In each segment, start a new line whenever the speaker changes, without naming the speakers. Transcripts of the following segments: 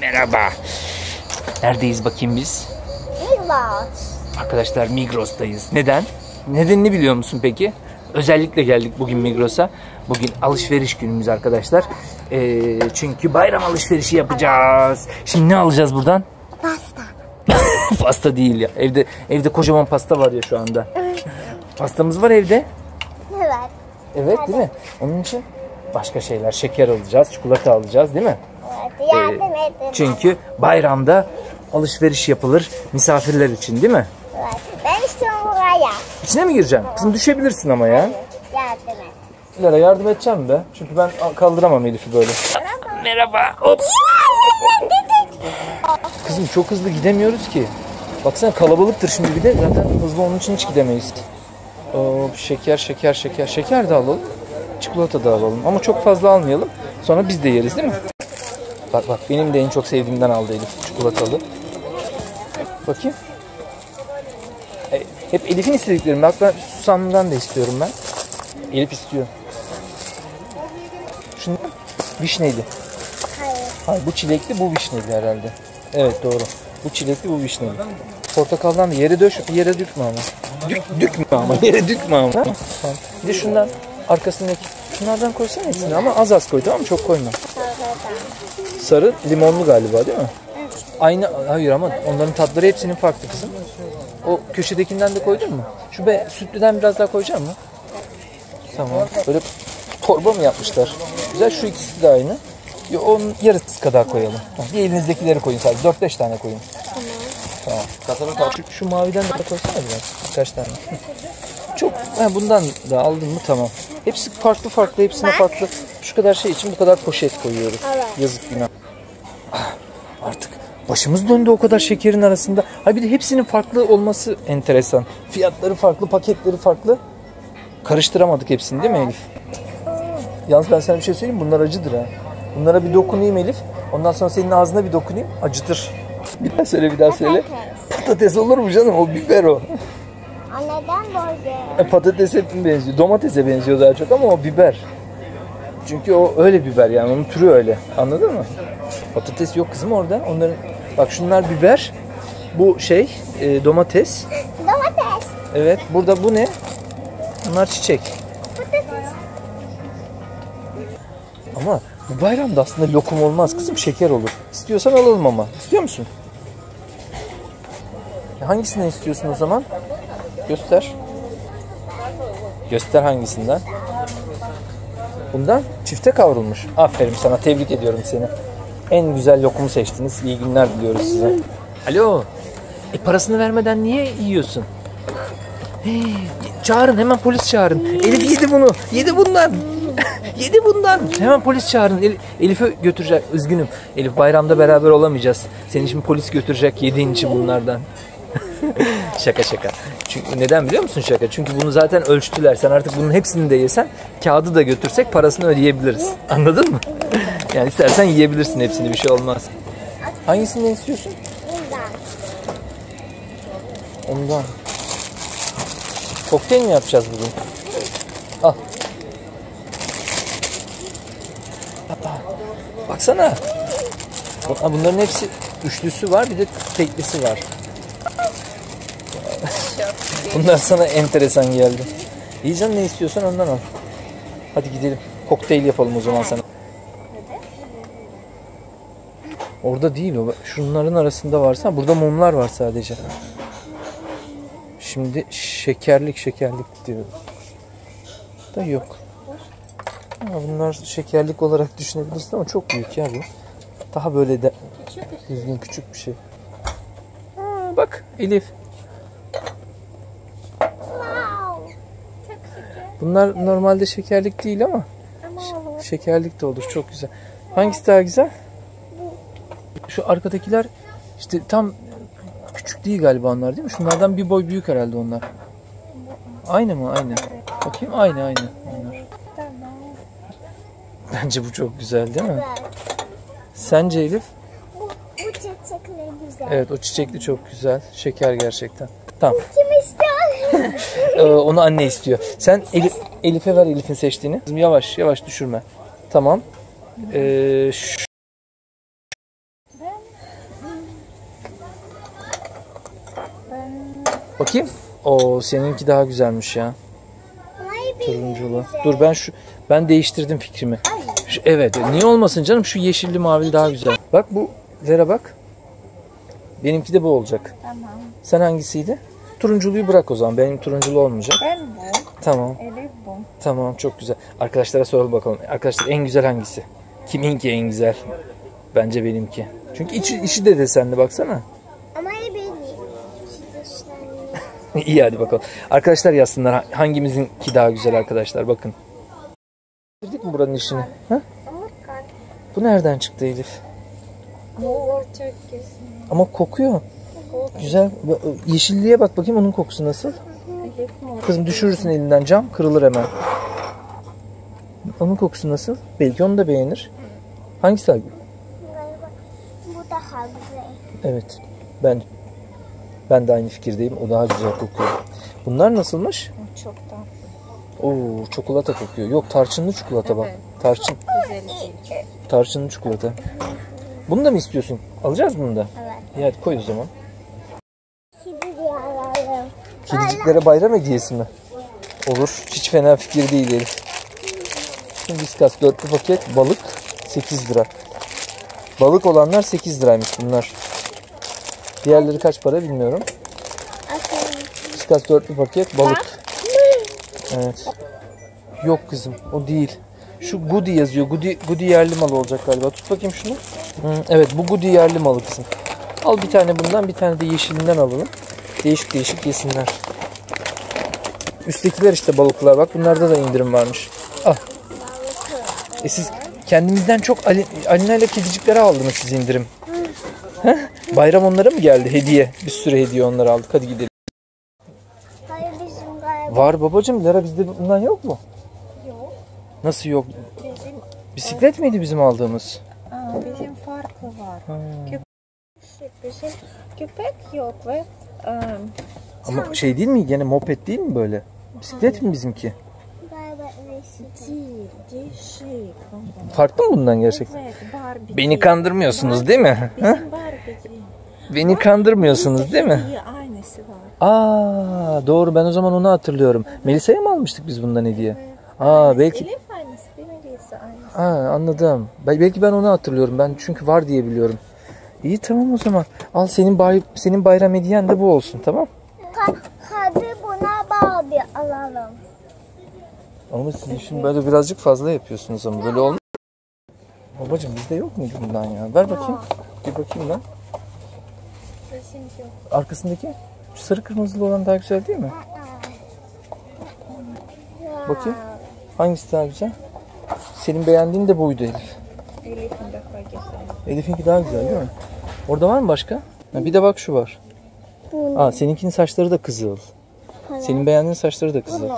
Merhaba. Neredeyiz bakayım biz?
Migros.
Arkadaşlar Migros'tayız. Neden? Nedenini biliyor musun peki? Özellikle geldik bugün Migros'a. Bugün alışveriş günümüz arkadaşlar. Ee, çünkü bayram alışverişi yapacağız. Şimdi ne alacağız buradan?
Pasta.
pasta değil ya. Evde evde kocaman pasta var ya şu anda. Pastamız var evde.
Evet.
Evet değil mi? Onun için başka şeyler, şeker alacağız, çikolata alacağız değil mi?
Yardım edin.
Çünkü bayramda alışveriş yapılır misafirler için değil mi?
Evet. Ben istiyorum buraya.
İçine mi gireceksin? Kızım düşebilirsin ama ya.
Yardım et.
Lara yardım edeceğim be. Çünkü ben kaldıramam Elif'i böyle. Merhaba. Hop. Kızım çok hızlı gidemiyoruz ki. Baksana kalabalıktır şimdi bir de zaten hızlı onun için hiç gidemeyiz. Hop, şeker şeker şeker. Şeker de alalım. Çikolata da alalım. Ama çok fazla almayalım. Sonra biz de yeriz değil mi? Bak bak benim de en çok sevdiğimden aldı Elif. Çikolatalı. Bakayım. E, hep Elif'in istediklerim. Bak ben susamdan da istiyorum ben. Elif istiyor. Şunu vişneydi.
Hayır.
Hayır bu çilekli bu vişneli herhalde. Evet doğru. Bu çilekli bu vişneli. Portakaldan da yere döş, yere dökme ama. Dük, dükme ama, yere dükme ama. Tamam. Bir de şundan arkasındaki, şunlardan koysana hepsini ama az az koy tamam mı? Çok koyma. Sarı limonlu galiba değil mi? Aynı, hayır ama onların tatları hepsinin farklı kızım. O köşedekinden de koydun mu? Şu be sütlüden biraz daha koyacak mı? Tamam. Böyle torba mı yapmışlar? Güzel şu ikisi de aynı. Ya onun yarısı kadar koyalım. Bir elinizdekileri koyun sadece. 4-5 tane koyun. Tamam. Tamam. Şu, şu maviden de koysana biraz. Birkaç tane. Çok ha, bundan da aldın mı tamam. Hepsi farklı farklı, hepsine farklı. Şu kadar şey için bu kadar poşet koyuyoruz.
Evet.
Yazık günah. Ah, Artık başımız döndü o kadar şekerin arasında. Ha bir de hepsinin farklı olması enteresan. Fiyatları farklı, paketleri farklı. Karıştıramadık hepsini değil mi Elif? Yalnız ben sana bir şey söyleyeyim? Bunlar acıdır ha. Bunlara bir dokunayım Elif. Ondan sonra senin ağzına bir dokunayım. Acıtır. Bir daha söyle bir daha söyle. Patates olur mu canım? O biber o.
O neden böyle?
E, patatese benziyor. Domatese benziyor daha çok ama o biber. Çünkü o öyle biber yani onun türü öyle. Anladın mı? Patates yok kızım orada. Onların bak şunlar biber. Bu şey e, domates.
Domates.
Evet. Burada bu ne? Bunlar çiçek.
Patates.
Ama bu bayramda aslında lokum olmaz kızım şeker olur. İstiyorsan alalım ama. İstiyor musun? E, Hangisinden istiyorsun o zaman? Göster. Göster hangisinden. Bundan çifte kavrulmuş. Aferin sana tebrik ediyorum seni. En güzel lokumu seçtiniz. İyi günler diliyoruz size. Alo. E parasını vermeden niye yiyorsun? Hey, çağırın hemen polis çağırın. Elif yedi bunu. Yedi bundan. yedi bundan. Hemen polis çağırın. El- Elif'i götürecek. Üzgünüm. Elif bayramda beraber olamayacağız. Senin için polis götürecek yediğin için bunlardan. şaka şaka. Çünkü neden biliyor musun şaka? Çünkü bunu zaten ölçtüler. Sen artık bunun hepsini de yesen kağıdı da götürsek parasını ödeyebiliriz. Anladın mı? Yani istersen yiyebilirsin hepsini bir şey olmaz. Hangisinden istiyorsun?
Bundan.
Ondan. Kokteyl mi yapacağız bugün? Al. Baksana. Bunların hepsi üçlüsü var bir de teklisi var. Bunlar sana enteresan geldi. Canım ne istiyorsan ondan al. Hadi gidelim. Kokteyl yapalım o zaman sana. Orada değil o. Şunların arasında varsa burada mumlar var sadece. Şimdi şekerlik şekerlik diyor. Da yok. Ha, bunlar şekerlik olarak düşünebilirsin ama çok büyük ya bu. Daha böyle de düzgün küçük bir şey. Ha, bak Elif.
Wow. Çok şeker.
Bunlar normalde şekerlik değil ama şekerlik de olur. Çok güzel. Hangisi daha güzel? Şu arkadakiler işte tam küçük değil galiba onlar değil mi? Şunlardan bir boy büyük herhalde onlar. Aynı mı? Aynı. Bakayım aynı aynı. Onlar. Bence bu çok güzel değil mi? Sence Elif?
Bu, bu çiçekler güzel.
Evet o çiçekli çok güzel. Şeker gerçekten. Tamam. Ee, onu anne istiyor. Sen Elif, Elif'e ver Elif'in seçtiğini. Yavaş yavaş düşürme. Tamam. Ee. Bakayım. O seninki daha güzelmiş ya. Turunculu. Dur ben şu ben değiştirdim fikrimi. Şu, evet. Niye olmasın canım? Şu yeşilli mavili daha güzel. Bak bu Zera bak. Benimki de bu olacak.
Tamam.
Sen hangisiydi? Turunculuyu bırak o zaman. Benim turunculu olmayacak.
Ben bu.
Tamam.
Elif bu.
Tamam çok güzel. Arkadaşlara soralım bakalım. Arkadaşlar en güzel hangisi? Kiminki en güzel? Bence benimki. Çünkü içi, içi de desenli baksana.
Ama maybe
İyi hadi bakalım. Arkadaşlar yazsınlar hangimizinki daha güzel arkadaşlar bakın. Bitirdik mi buranın işini? Ha? Bu nereden çıktı Elif?
Mor çok güzel.
Ama kokuyor. Güzel. Yeşilliğe bak bakayım onun kokusu nasıl? Kızım düşürürsün elinden cam kırılır hemen. Onun kokusu nasıl? Belki onu da beğenir. Hangisi daha
Bu daha güzel.
Evet. Ben ben de aynı fikirdeyim. O daha güzel kokuyor. Bunlar nasılmış?
Bu çok tatlı.
Oo, çikolata kokuyor. Yok tarçınlı çikolata bak.
Evet.
Tarçın.
Güzel değil.
Tarçınlı çikolata. Bunu da mı istiyorsun? Alacağız bunu da.
Evet.
Hadi koy o zaman. Kediciklere bayram hediyesi mi? Olur. Hiç fena fikir değil Elif. Şimdi Whiskas dörtlü paket balık 8 lira. Balık olanlar 8 liraymış bunlar. Diğerleri kaç para bilmiyorum. Whiskas dörtlü paket balık. Evet. Yok kızım o değil. Şu Goody yazıyor. Goody, Goody yerli malı olacak galiba. Tut bakayım şunu. Hı, evet bu Goody yerli malı kızım. Al bir tane bundan bir tane de yeşilinden alalım. Değişik değişik yesinler. Üsttekiler işte balıklar. Bak bunlarda da indirim varmış. Al. E siz kendimizden çok Ali, Alina ile kediciklere aldınız siz indirim. Bayram onlara mı geldi? Hediye. Bir sürü hediye onlara aldık. Hadi gidelim.
Hayır bizim galiba.
Var babacım. Lara bizde bundan yok mu?
Yok.
Nasıl yok?
Bizim,
Bisiklet miydi bizim aldığımız?
aa, bizim farklı var. Köpek, bizim köpek yok ve
Ama şey değil mi? Gene moped değil mi böyle? Bisiklet mi bizimki? Farklı mı bundan gerçekten? Beni kandırmıyorsunuz değil mi?
Değil.
Beni kandırmıyorsunuz değil mi?
hediye aynısı var.
Aa doğru ben o zaman onu hatırlıyorum. Melisa'ya mı almıştık biz bundan hediye? Aa belki
Elif aynısı, değil mi Lisa aynısı?
Aa, anladım. Bel- Belki ben onu hatırlıyorum. Ben çünkü var diye biliyorum. İyi tamam o zaman. Al senin bay senin bayram hediyen de bu olsun tamam?
Ha- Hadi buna Barbie alalım.
Ama siz şimdi böyle birazcık fazla yapıyorsunuz ama böyle olmaz. Babacım bizde yok muydu bundan ya? Ver bakayım. Bir bakayım ben. Arkasındaki şu sarı kırmızılı olan daha güzel değil mi? Bakayım. Hangisi daha güzel? Senin beğendiğin de buydu Elif.
Elif'in daha güzel.
Elif'inki daha güzel değil mi? Orada var mı başka? Ha, bir de bak şu var. Aa, seninkinin saçları da kızıl. Senin beğendiğin saçları da kızıl.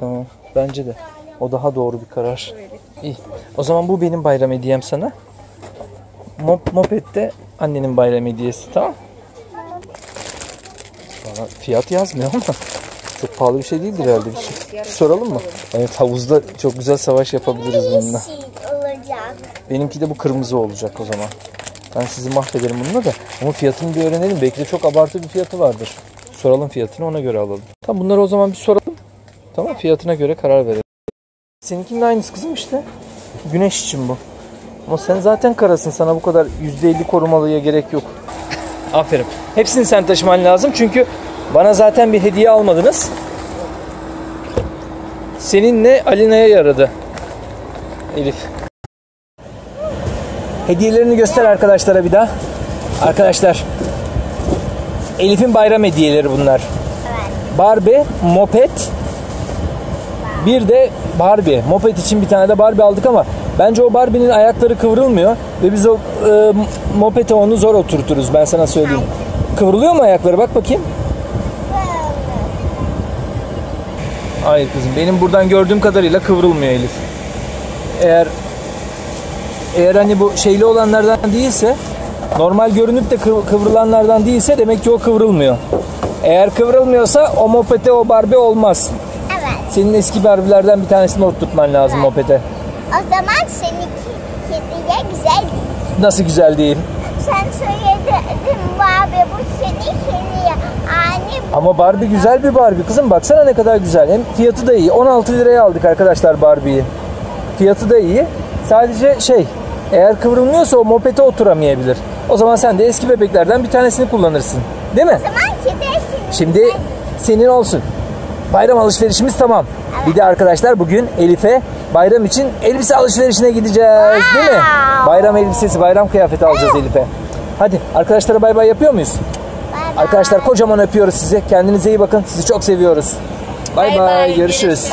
Tamam. Bence de. O daha doğru bir karar. İyi. O zaman bu benim bayram hediyem sana. Mop, moped de annenin bayram hediyesi. Tamam. Valla fiyat yazmıyor ama çok pahalı bir şey değildir herhalde. Bir sor- soralım mı? Evet havuzda çok güzel savaş yapabiliriz bununla. Benimki de bu kırmızı olacak o zaman. Ben sizi mahvederim bununla da. Ama fiyatını bir öğrenelim. Belki de çok abartı bir fiyatı vardır. Soralım fiyatını ona göre alalım. Tamam bunları o zaman bir soralım. Tamam fiyatına göre karar verelim. Seninkinin aynısı kızım işte. Güneş için bu. Ama sen zaten karasın. Sana bu kadar %50 korumalıya gerek yok. Aferin. Hepsini sen taşıman lazım. Çünkü bana zaten bir hediye almadınız. Seninle Alina'ya yaradı. Elif. Hediyelerini göster arkadaşlara bir daha. Arkadaşlar. Elif'in bayram hediyeleri bunlar. Barbie, moped. Bir de Barbie. Moped için bir tane de Barbie aldık ama bence o Barbie'nin ayakları kıvrılmıyor ve biz o e, mopede onu zor oturturuz ben sana söyleyeyim. Kıvrılıyor mu ayakları? Bak bakayım. Hayır kızım. Benim buradan gördüğüm kadarıyla kıvrılmıyor Elif. Eğer eğer hani bu şeyli olanlardan değilse normal görünüp de kıv- kıvrılanlardan değilse demek ki o kıvrılmıyor. Eğer kıvrılmıyorsa o mopete o Barbie olmaz.
Evet.
Senin eski Barbie'lerden bir tanesini oturtman lazım mopete.
O zaman seninki kediye güzel değil.
Nasıl güzel değil.
sen söyledin Barbie bu seni hediye. Anne
Ama Barbie güzel bir Barbie. Kızım baksana ne kadar güzel. Hem fiyatı da iyi. 16 liraya aldık arkadaşlar Barbie'yi. Fiyatı da iyi. Sadece şey eğer kıvrılmıyorsa o mopete oturamayabilir. O zaman sen de eski bebeklerden bir tanesini kullanırsın. Değil mi?
zaman gidersin.
Şimdi senin olsun. Bayram alışverişimiz tamam. Bir de arkadaşlar bugün Elif'e bayram için elbise alışverişine gideceğiz değil mi? Bayram elbisesi, bayram kıyafeti alacağız Elif'e. Hadi arkadaşlara bay bay yapıyor muyuz?
Bay bay.
Arkadaşlar kocaman öpüyoruz sizi. Kendinize iyi bakın. Sizi çok seviyoruz. Bay
Bay.
Görüşürüz.